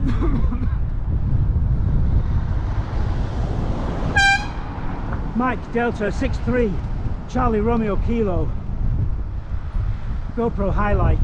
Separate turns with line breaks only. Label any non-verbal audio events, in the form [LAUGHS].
[LAUGHS] Mike Delta six three, Charlie Romeo Kilo. GoPro highlight.